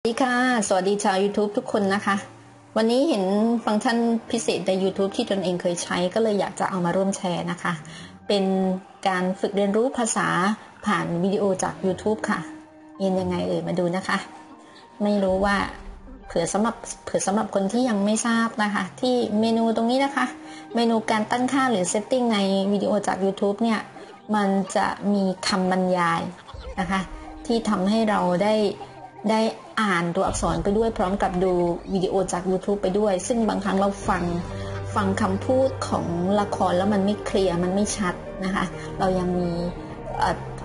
สวัสดีค่ะ สวัสดีชาว YouTube ทุกคนนะคะ วันนี้เห็นฟังก์ชันพิเศษใน YouTube ที่ตนเองเคยใช้ก็เลยอยากจะเอามาร่วมแชร์นะคะ เป็นการฝึกเรียนรู้ภาษาผ่านวิดีโอจาก YouTube ค่ะเรียนยังไงเอ่ยมาดูนะคะ ไม่รู้ว่าเผื่อสำหรับเผื่อสำหรับคนที่ยังไม่ทราบนะคะ ที่เมนูตรงนี้นะคะ เมนูการตั้งค่าหรือ setting ในวิดีโอจาก YouTube เนี่ย มันจะมีคำบรรยายนะคะ ที่ทำให้เราได้ ได้อ่านตัวอักษรไปด้วย พร้อมกับดูวิดีโอจาก YouTube ไปด้วย ซึ่งบางครั้งเราฟังฟังคำพูดของละครแล้วมันไม่เคลียร์มันไม่ชัดนะคะ เรายังมี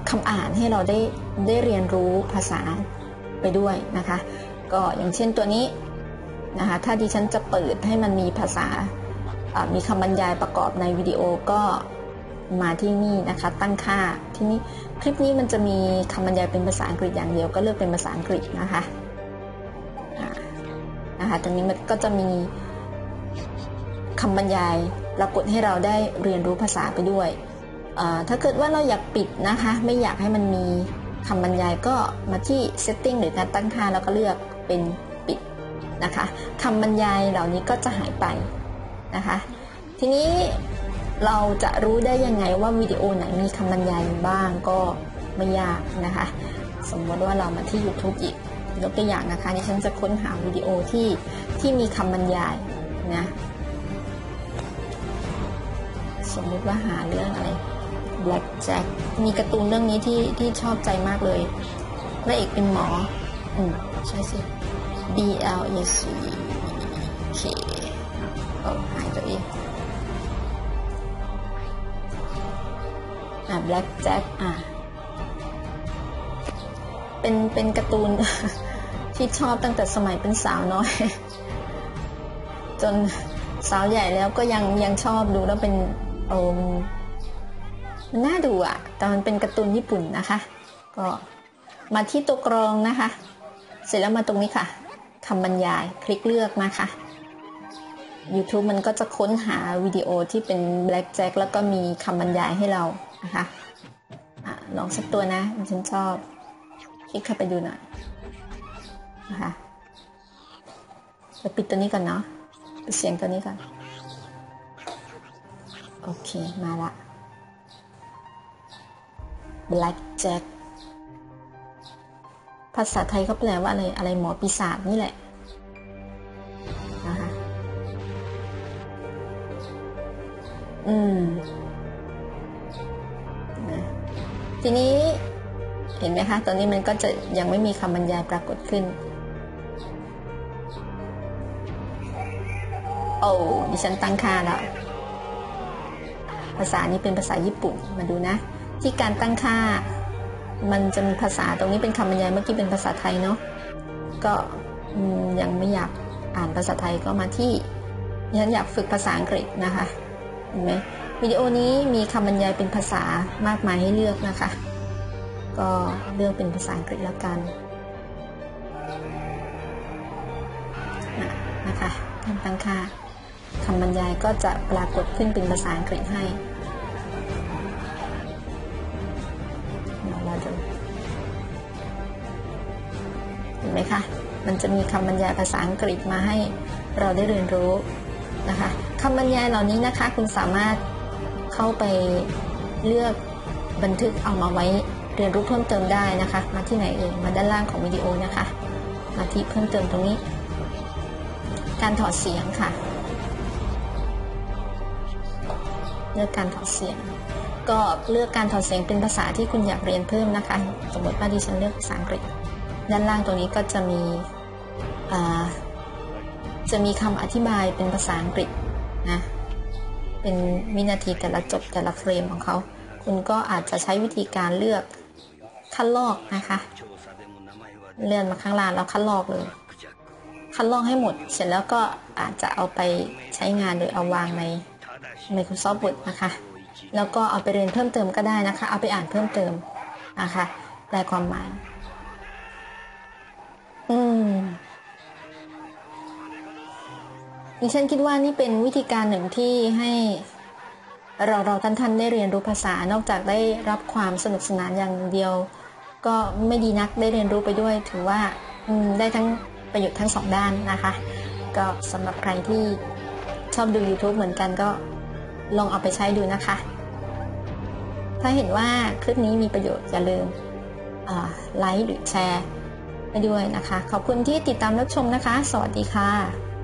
คำอ่านให้เราได้ได้เรียนรู้ภาษาไปด้วยนะคะ ก็อย่างเช่นตัวนี้นะคะถ้าดิฉันจะเปิดให้มันมีภาษามีคำบรรยายประกอบในวิดีโอก็ มาที่นี่นะคะ ตั้งค่าที่นี้คลิปนี้มันจะมีคำบรรยายเป็นภาษาอังกฤษอย่างเดียวก็เลือกเป็นภาษาอังกฤษนะคะนะคะตรงนี้มันก็จะมีคำบรรยายปรากฏให้เราได้เรียนรู้ภาษาไปด้วย ถ้าเกิดว่าเราอยากปิดนะคะ ไม่อยากให้มันมีคำบรรยายก็มาที่ setting หรือการตั้งค่าแล้วก็เลือกเป็นปิดนะคะคำบรรยายเหล่านี้ก็จะหายไปนะคะ ทีนี้ เราจะรู้ได้ยังไงว่าวิดีโอไหนมีคำบรรยายบ้างก็ไม่ยากนะคะ สมมติว่าเรามาที่ YouTube อีกยกตัวอย่างนะคะที่ฉันจะค้นหาวิดีโอที่ที่มีคำบรรยายนะ สมมติว่าหาเรื่องอะไร Black Jack มีการ์ตูนเรื่องนี้ที่ที่ชอบใจมากเลยพระเอกเป็นหมอ อืม ใช่สิ B L A C K โอ้หายตัวเอง อ่า Black Jack อ่าเป็นเป็นการ์ตูนที่ชอบตั้งแต่สมัยเป็นสาวน้อย จนสาวใหญ่แล้วก็ยังยังชอบดูแล้วเป็นโอมมันน่าดูอะแต่มันเป็นการ์ตูนญี่ปุ่นนะคะ ก็มาที่ตัวกรองนะคะ เสร็จแล้วมาตรงนี้ค่ะคำบรรยายคลิกเลือกนะคะ YouTube มันก็จะค้นหาวิดีโอที่เป็น Black Jack แล้วก็มีคำบรรยายให้เรานะคะอะลองสักตัวนะฉันชอบ คลิกเข้าไปดูหน่อยนะคะจะปิดตัวนี้ก่อนเนาะปิดเสียงตัวนี้ก่อน โอเค มาละ Black Jack ภาษาไทยเขาแปลว่าอะไร อะไรหมอปีศาจนี่แหละนะคะ อืมนะทีนี้เห็นไหมคะ ตอนนี้มันก็จะยังไม่มีคำบรรยายปรากฏขึ้น โอ้ดิฉันตั้งค่าแล้ว ภาษานี้เป็นภาษาญี่ปุ่น มาดูนะ ที่การตั้งค่า มันจะมีภาษาตรงนี้เป็นคำบรรยายเมื่อกี้เป็นภาษาไทยเนาะ ก็ยังไม่อยากอ่านภาษาไทยก็มาที่ดิฉันอยากฝึกภาษาอังกฤษนะคะ ห็นไหมวิดีโอนี้มีคำบรรยายเป็นภาษามากมายให้เลือกนะคะ ก็เลือกเป็นภาษาอังกฤษแล้วกันนะคะการตั้งค่าคำบรรยายก็จะปรากฏขึ้นเป็นภาษาอังกฤษให้เราดูเห็นไหมคะ มันจะมีคำบรรยายภาษาอังกฤษมาให้เราได้เรียนรู้นะคะ คำบรรยายเหล่านี้นะคะ คุณสามารถเข้าไปเลือกบันทึกเอามาไว้เรียนรู้เพิ่มเติมได้นะคะ มาที่ไหนเอ่ยมาด้านล่างของวิดีโอนะคะ มาที่เพิ่มเติมตรงนี้ การถอดเสียงค่ะเลือกการถอดเสียง ก็เลือกการถอดเสียงเป็นภาษาที่คุณอยากเรียนเพิ่มนะคะ สมมติว่าดิฉันเลือกภาษาอังกฤษ ด้านล่างตรงนี้ก็จะมีจะมีคำอธิบายเป็นภาษาอังกฤษ นะ เป็นวินาทีแต่ละจบแต่ละเฟรมของเขา คุณก็อาจจะใช้วิธีการเลือกคัดลอกนะคะ เลื่อนมาข้างล่างแล้วคัดลอกเลย คัดลอกให้หมด เสร็จแล้วก็อาจจะเอาไปใช้งานโดยเอาวางใน Microsoft Word นะคะ แล้วก็เอาไปเรียนเพิ่มเติมก็ได้นะคะ เอาไปอ่านเพิ่มเติมนะคะแปลความหมาย ดิฉันคิดว่านี่เป็นวิธีการหนึ่งที่ให้เราเราท่านท่านได้เรียนรู้ภาษานอกจากได้รับความสนุกสนานอย่างเดียว ก็ไม่ดีนักได้เรียนรู้ไปด้วย ถือว่าได้ทั้งประโยชน์ทั้งสองด้านนะคะ ก็สำหรับใครที่ชอบดู YouTube เหมือนกันก็ลองเอาไปใช้ดูนะคะ ถ้าเห็นว่าคลิปนี้มีประโยชน์อย่าลืมไลค์หรือแชร์ไปด้วยนะคะ ขอบคุณที่ติดตามรับชมนะคะ สวัสดีค่ะ